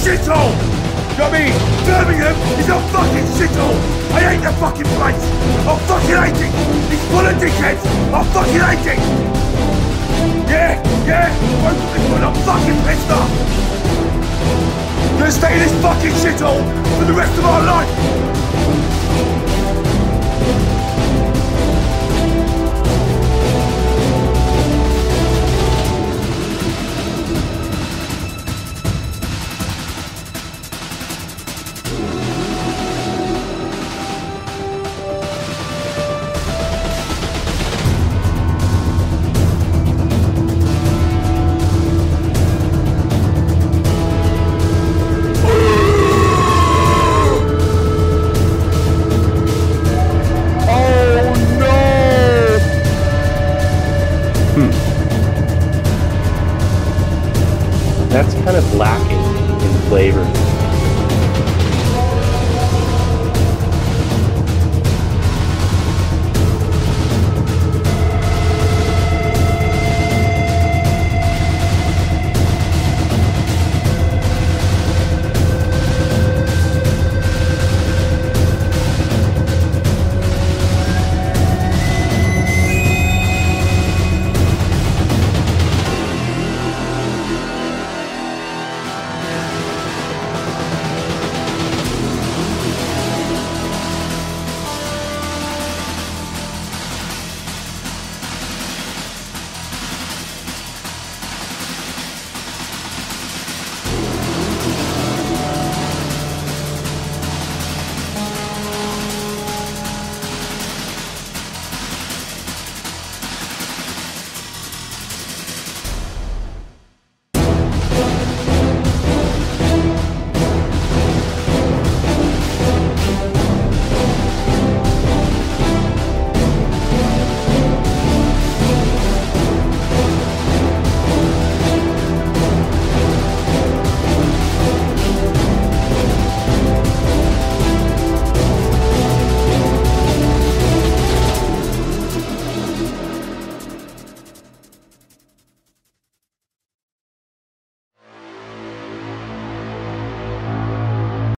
shithole! You know what I mean? Birmingham is a fucking shithole! I hate the fucking place! I fucking hate it! It's full of dickheads! I fucking hate it! Yeah, yeah, this one, I'm fucking pissed off! Gonna stay in this fucking shithole for the rest of our life! it's kind of lacking in flavor.